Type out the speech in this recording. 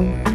Yeah.